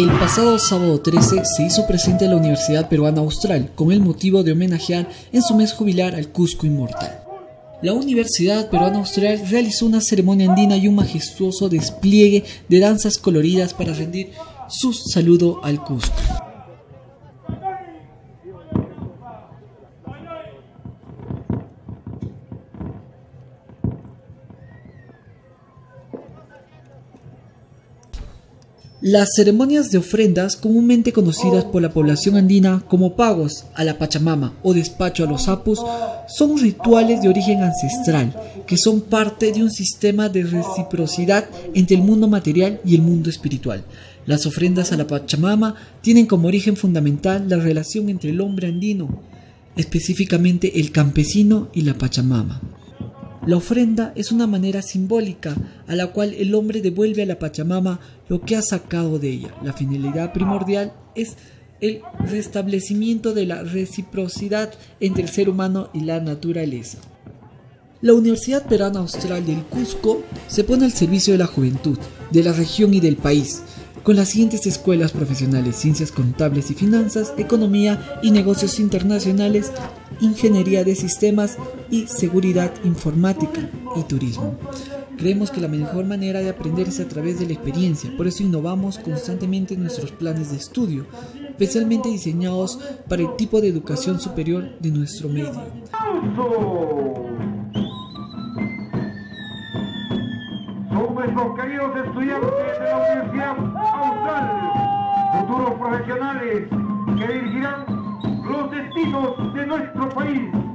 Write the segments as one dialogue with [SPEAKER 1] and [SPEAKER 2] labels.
[SPEAKER 1] El pasado sábado 13 se hizo presente la Universidad Peruana Austral con el motivo de homenajear en su mes jubilar al Cusco Inmortal. La Universidad Peruana Austral realizó una ceremonia andina y un majestuoso despliegue de danzas coloridas para rendir su saludo al Cusco. Las ceremonias de ofrendas, comúnmente conocidas por la población andina como pagos a la Pachamama o despacho a los apus, son rituales de origen ancestral que son parte de un sistema de reciprocidad entre el mundo material y el mundo espiritual. Las ofrendas a la Pachamama tienen como origen fundamental la relación entre el hombre andino, específicamente el campesino y la Pachamama. La ofrenda es una manera simbólica a la cual el hombre devuelve a la Pachamama lo que ha sacado de ella. La finalidad primordial es el restablecimiento de la reciprocidad entre el ser humano y la naturaleza. La Universidad Peruana Austral del Cusco se pone al servicio de la juventud, de la región y del país, con las siguientes escuelas profesionales, ciencias contables y finanzas, economía y negocios internacionales, ingeniería de sistemas y seguridad informática y turismo. Creemos que la mejor manera de aprender es a través de la experiencia, por eso innovamos constantemente nuestros planes de estudio, especialmente diseñados para el tipo de educación superior de nuestro medio.
[SPEAKER 2] Nuestros queridos estudiantes de la Universidad Austral, futuros profesionales que dirigirán los destinos de nuestro país.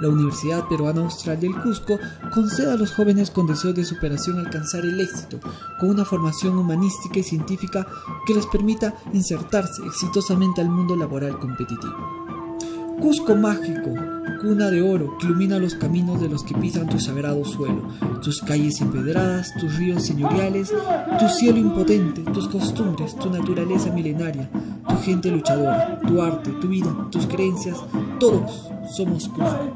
[SPEAKER 1] La Universidad Peruana Austral del Cusco concede a los jóvenes con deseo de superación alcanzar el éxito, con una formación humanística y científica que les permita insertarse exitosamente al mundo laboral competitivo. Cusco mágico, cuna de oro que ilumina los caminos de los que pisan tu sagrado suelo, tus calles empedradas, tus ríos señoriales, tu cielo impotente, tus costumbres, tu naturaleza milenaria, tu gente luchadora, tu arte, tu vida, tus creencias, todos somos Cusco.